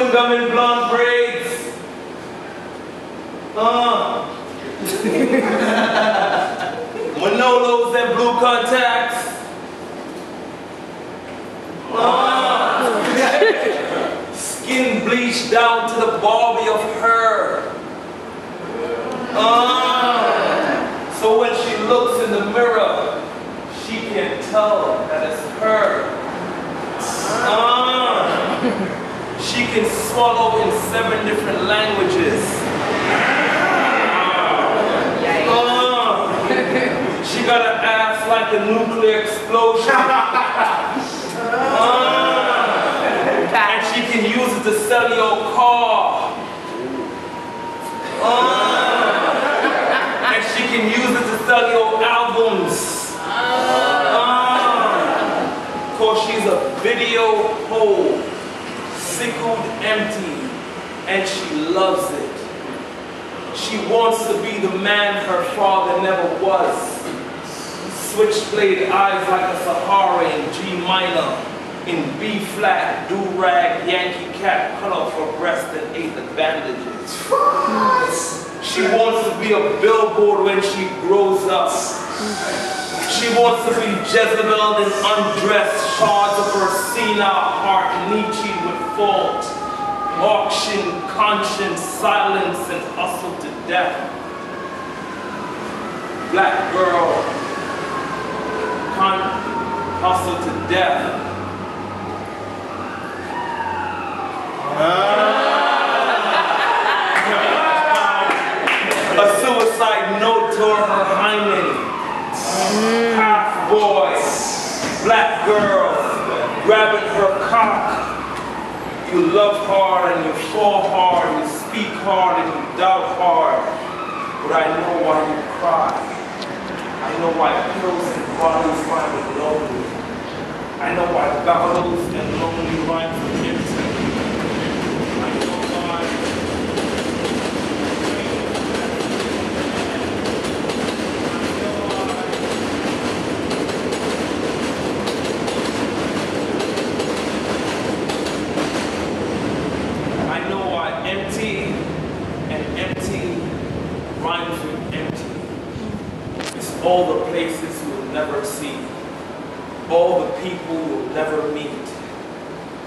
chewing gum in blonde braids. Uh. Manolos and blue contacts. Uh. Skin bleached down to the Barbie of her. Uh. So when she looks in the mirror, she can tell that it's her. Uh. She can swallow in seven different languages. Uh, she got an ass like a nuclear explosion. Uh, and she can use it to sell your car. Uh, and she can use it to sell your albums. Uh, Cause she's a video hole empty, and she loves it. She wants to be the man her father never was. Switchblade eyes like a Sahara in G minor, in B flat, do-rag, Yankee cap, cut off her breast and ate the bandages. She wants to be a billboard when she grows up. She wants to be Jezebel and undressed shards of her senile heart, Nietzsche with fault. Auction, conscience, silence, and hustle to death. Black girl, con hustle to death. A suicide note to her hymen. Half boy, black girl, grabbing her cock. You love hard and you fall hard, you speak hard and you doubt hard. But I know why you cry. I know why pills and bottles find it lonely. I know why battles and lonely rhymes are innocent. I know why. I know why empty and empty It's all the places you will never see, all the people you will never meet,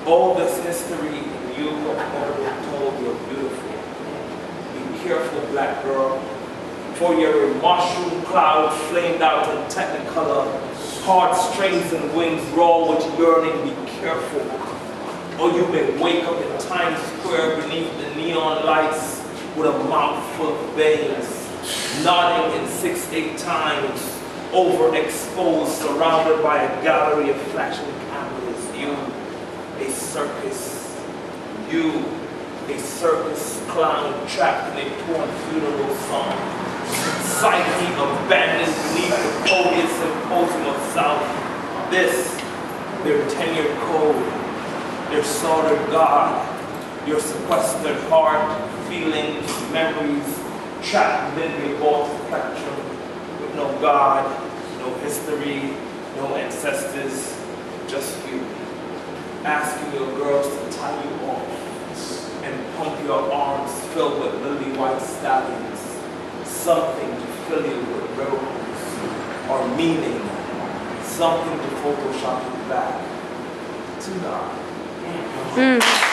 all this history you have never been told you're beautiful. Be careful, black girl, for you're a mushroom cloud flamed out in technicolor, heart strings and wings raw with yearning. Be careful. Or you may wake up in Times Square beneath the neon lights with a mouth full of veins, nodding in six, eight times, overexposed, surrounded by a gallery of flashing cameras. You, a circus. You, a circus clown trapped in a torn funeral song. Psyche abandoned beneath the podium symposium of South. This, their tenured code your soldered God, your sequestered heart, feelings, memories, trapped aborted spectrum, with no God, no history, no ancestors, just you. Asking your girls to tie you off and pump your arms filled with lily white stallions, something to fill you with ripples or meaning, something to Photoshop you back to God. Mm.